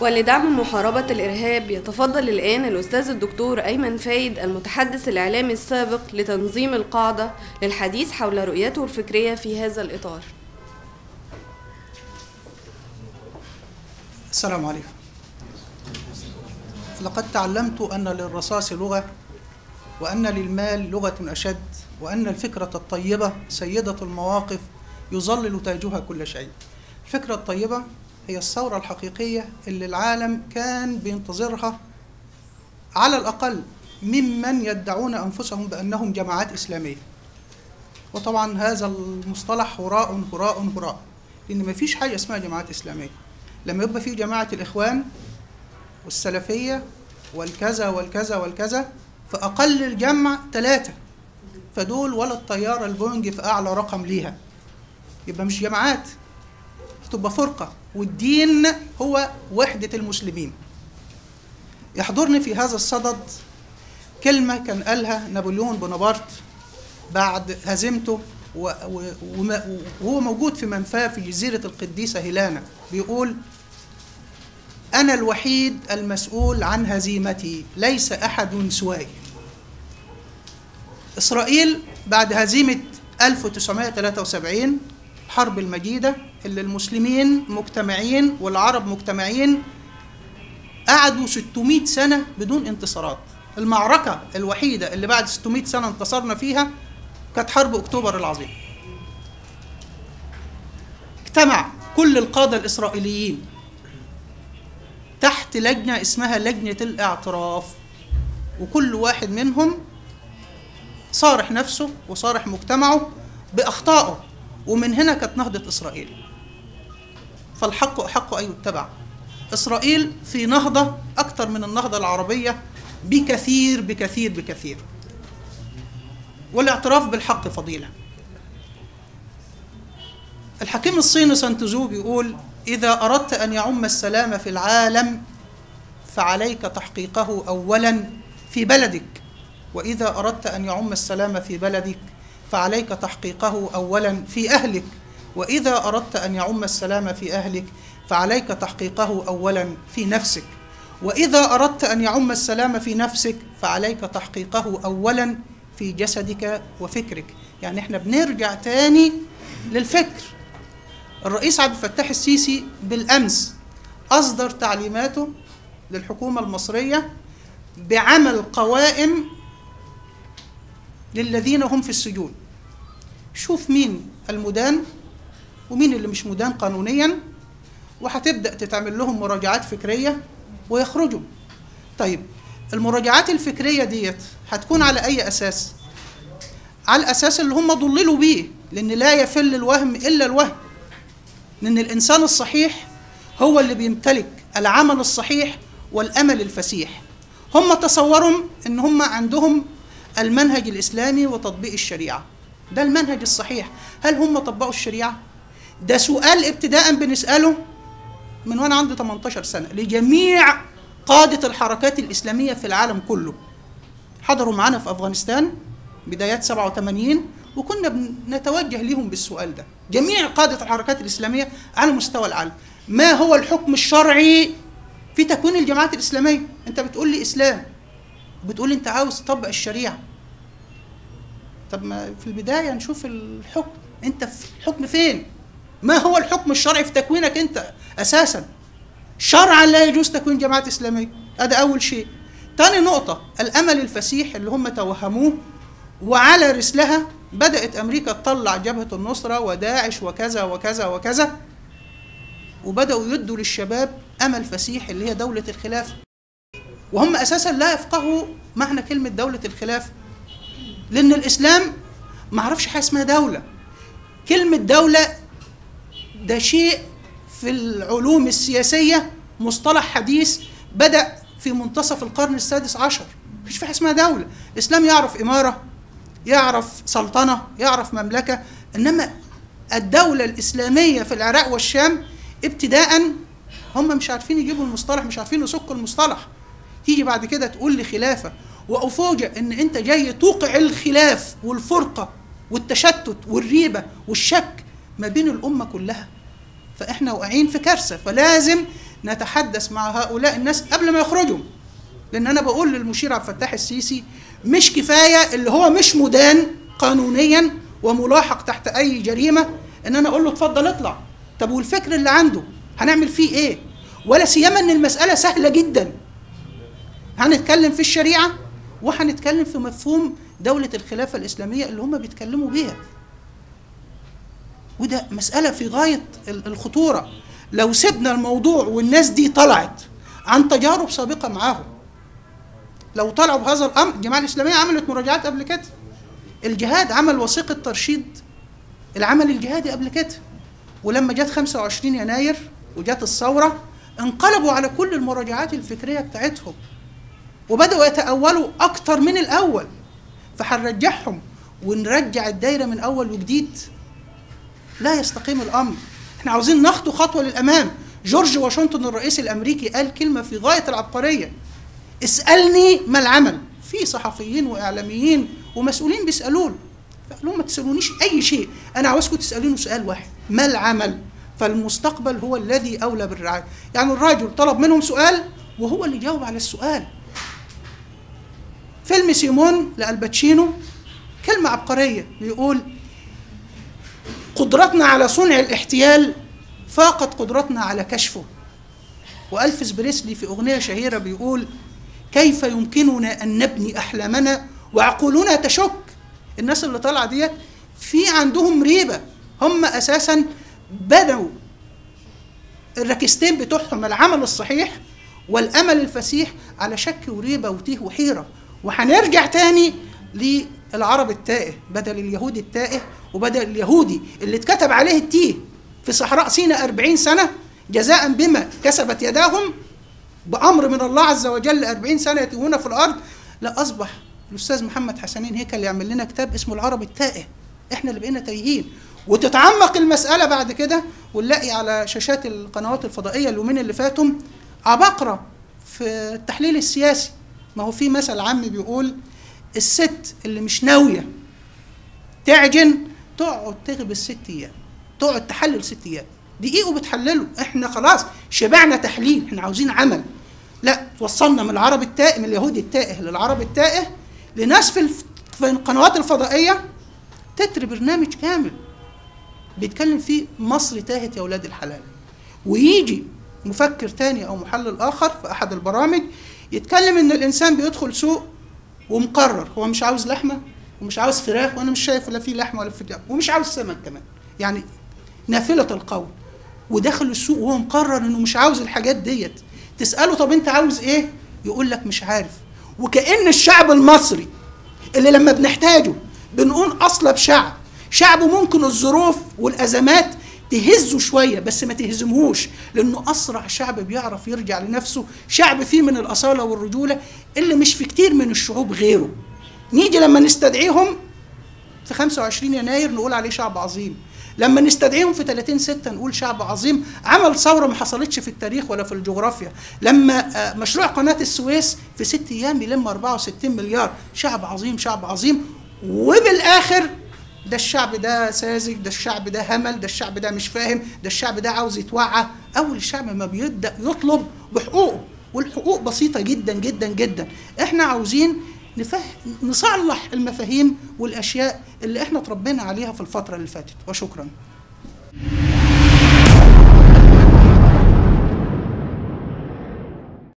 ولدعم محاربة الإرهاب يتفضل الآن الأستاذ الدكتور أيمن فايد المتحدث الإعلامي السابق لتنظيم القاعدة للحديث حول رؤيته الفكرية في هذا الإطار. السلام عليكم. لقد تعلمت أن للرصاص لغة وأن للمال لغة أشد وأن الفكرة الطيبة سيدة المواقف يظلل تاجها كل شيء. الفكرة الطيبة هي الثورة الحقيقية اللي العالم كان بينتظرها على الأقل ممن يدعون أنفسهم بأنهم جماعات إسلامية. وطبعا هذا المصطلح هراء هراء هراء لأن مفيش حاجة اسمها جماعات إسلامية. لما يبقى في جماعة الإخوان والسلفية والكذا والكذا والكذا فأقل الجمع ثلاثة فدول ولا الطيارة البوينج في أعلى رقم ليها. يبقى مش جماعات. تبقى فرقة والدين هو وحدة المسلمين. يحضرني في هذا الصدد كلمة كان قالها نابليون بونابرت بعد هزيمته وهو موجود في منفاه في جزيرة القديسة هيلانا. بيقول أنا الوحيد المسؤول عن هزيمتي ليس أحد سواي. إسرائيل بعد هزيمة 1973 الحرب المجيدة اللي المسلمين مجتمعين والعرب مجتمعين قعدوا 600 سنة بدون انتصارات. المعركة الوحيدة اللي بعد 600 سنة انتصرنا فيها كانت حرب أكتوبر العظيم. اجتمع كل القادة الإسرائيليين تحت لجنة اسمها لجنة الإعتراف وكل واحد منهم صارح نفسه وصارح مجتمعه بأخطائه ومن هنا كانت نهضة إسرائيل. فالحق أحق أن يتبع. إسرائيل في نهضة أكثر من النهضة العربية بكثير بكثير بكثير. والاعتراف بالحق فضيلة. الحكيم الصيني سانتزو بيقول إذا أردت أن يعم السلام في العالم فعليك تحقيقه أولا في بلدك. وإذا أردت أن يعم السلام في بلدك فعليك تحقيقه أولا في أهلك. وإذا أردت أن يعم السلام في أهلك فعليك تحقيقه أولا في نفسك. وإذا أردت أن يعم السلام في نفسك فعليك تحقيقه أولا في جسدك وفكرك. يعني إحنا بنرجع تاني للفكر. الرئيس عبد الفتاح السيسي بالأمس أصدر تعليماته للحكومة المصرية بعمل قوائم للذين هم في السجون. شوف مين المدان؟ ومين اللي مش مدان قانونيا؟ وهتبدأ تتعمل لهم مراجعات فكرية ويخرجوا. طيب المراجعات الفكرية ديت هتكون على أي أساس؟ على الأساس اللي هم ضللوا بيه لأن لا يفل الوهم إلا الوهم. لأن الإنسان الصحيح هو اللي بيمتلك العمل الصحيح والأمل الفسيح. هم تصوروا أن هم عندهم المنهج الإسلامي وتطبيق الشريعة. ده المنهج الصحيح. هل هم طبقوا الشريعة؟ ده سؤال ابتداء بنسأله من وأنا عندي 18 سنة لجميع قادة الحركات الإسلامية في العالم كله. حضروا معانا في أفغانستان بدايات 87 وكنا بنتوجه ليهم بالسؤال ده. جميع قادة الحركات الإسلامية على مستوى العالم. ما هو الحكم الشرعي في تكوين الجماعات الإسلامية؟ أنت بتقول لي إسلام. بتقول لي أنت عاوز تطبق الشريعة. طب ما في البداية نشوف الحكم. أنت في الحكم فين؟ ما هو الحكم الشرعي في تكوينك أنت أساسا؟ شرعا لا يجوز تكوين جماعة إسلامية. هذا أول شيء. تاني نقطة الأمل الفسيح اللي هم توهموه وعلى رسلها بدأت أمريكا تطلع جبهة النصرة وداعش وكذا وكذا وكذا وبدأوا يدوا للشباب أمل فسيح اللي هي دولة الخلافة وهم أساسا لا يفقهوا معنى كلمة دولة الخلافة لأن الإسلام ما عرفش حاجة اسمها دولة. كلمة دولة ده شيء في العلوم السياسية مصطلح حديث بدأ في منتصف القرن السادس عشر. مفيش في حاجة اسمها دولة. الإسلام يعرف إمارة يعرف سلطنة يعرف مملكة إنما الدولة الإسلامية في العراق والشام ابتداء هم مش عارفين يجيبوا المصطلح مش عارفين يسكوا المصطلح. تيجي بعد كده تقول لي خلافة. وأفوجئ إن أنت جاي توقع الخلاف والفرقة والتشتت والريبة والشك ما بين الأمة كلها. فإحنا واقعين في كارثة فلازم نتحدث مع هؤلاء الناس قبل ما يخرجوا. لأن أنا بقول للمشير عبد الفتاح السيسي مش كفاية اللي هو مش مدان قانونيا وملاحق تحت أي جريمة إن أنا أقول له اتفضل اطلع. طب والفكر اللي عنده؟ هنعمل فيه إيه؟ ولا سيما إن المسألة سهلة جدا. هنتكلم في الشريعة وهنتكلم في مفهوم دولة الخلافة الإسلامية اللي هم بيتكلموا بيها. وده مسألة في غاية ال- الخطورة. لو سيبنا الموضوع والناس دي طلعت عن تجارب سابقة معاهم لو طلعوا بهذا الأمر الجماعة الإسلامية عملت مراجعات قبل كده. الجهاد عمل وثيقه ترشيد العمل الجهادي قبل كده. ولما جت 25 يناير وجت الثورة انقلبوا على كل المراجعات الفكرية بتاعتهم. وبدأوا يتأولوا أكتر من الأول. فهنرجعهم ونرجع الدايرة من أول وجديد. لا يستقيم الأمر. إحنا عاوزين نخطو خطوة للأمام. جورج واشنطن الرئيس الأمريكي قال كلمة في غاية العبقرية. اسألني ما العمل. في صحفيين وإعلاميين ومسؤولين بيسالوا له فقال لهم ما تسألونيش أي شيء. أنا عاوزكم تسالوني سؤال واحد. ما العمل؟ فالمستقبل هو الذي أولى بالرعاية. يعني الراجل طلب منهم سؤال وهو اللي جاوب على السؤال. فيلم سيمون لألباتشينو كلمة عبقرية. بيقول قدرتنا على صنع الاحتيال فاقت قدرتنا على كشفه. والفيس بريسلي في أغنية شهيرة بيقول كيف يمكننا أن نبني أحلامنا وعقولنا تشك؟ الناس اللي طالعة ديت في عندهم ريبة. هم أساسا بنوا الركستين بتوعهم العمل الصحيح والأمل الفسيح على شك وريبة وتيه وحيرة. وهنرجع تاني للعرب التائه بدل اليهودي التائه وبدل اليهودي اللي اتكتب عليه التيه في صحراء سيناء أربعين سنة جزاء بما كسبت يداهم بأمر من الله عز وجل أربعين سنة يتيهون في الأرض لا أصبح الأستاذ محمد حسنين هيكل يعمل لنا كتاب اسمه العرب التائه. إحنا اللي بقينا تايهين. وتتعمق المسألة بعد كده ونلاقي على شاشات القنوات الفضائية اليومين اللي فاتوا عباقرة في التحليل السياسي. ما هو في مثل عام بيقول الست اللي مش ناوية تعجن تقعد تغبي ست أيام تقعد تحلل ست أيام. دقيق وبتحلله. إحنا خلاص شبعنا تحليل إحنا عاوزين عمل. لا وصلنا من العرب التائه من اليهودي التائه للعرب التائه لناس في. في القنوات الفضائية تتر برنامج كامل. بيتكلم فيه مصر تاهت يا أولاد الحلال. ويجي مفكر تاني أو محلل آخر في أحد البرامج يتكلم إن الإنسان بيدخل سوق ومقرر. هو مش عاوز لحمة؟ ومش عاوز فراخ وأنا مش شايف ولا في لحمة ولا في فراخ ومش عاوز سمك كمان. يعني نافلة القول. وداخل السوق وهو مقرر إنه مش عاوز الحاجات ديت. تسأله طب أنت عاوز إيه؟ يقول لك مش عارف. وكأن الشعب المصري اللي لما بنحتاجه بنقول اصلب شعب شعب ممكن الظروف والأزمات تهزه شوية بس ما تهزمهوش. لأنه أسرع شعب بيعرف يرجع لنفسه. شعب فيه من الأصالة والرجولة اللي مش في كتير من الشعوب غيره. نيجي لما نستدعيهم في 25 يناير نقول عليه شعب عظيم. لما نستدعيهم في 30 6 نقول شعب عظيم. عمل ثورة ما حصلتش في التاريخ ولا في الجغرافيا. لما مشروع قناة السويس في ست أيام يلم 64 مليار. شعب عظيم شعب عظيم. وبالآخر ده الشعب ده ساذج ده الشعب ده همل ده الشعب ده مش فاهم ده الشعب ده عاوز يتوعى. أول الشعب ما بيبدا يطلب بحقوقه. والحقوق بسيطة جدا جدا جدا. إحنا عاوزين نفهم نصلح المفاهيم والأشياء اللي إحنا اتربينا عليها في الفترة اللي فاتت. وشكرا.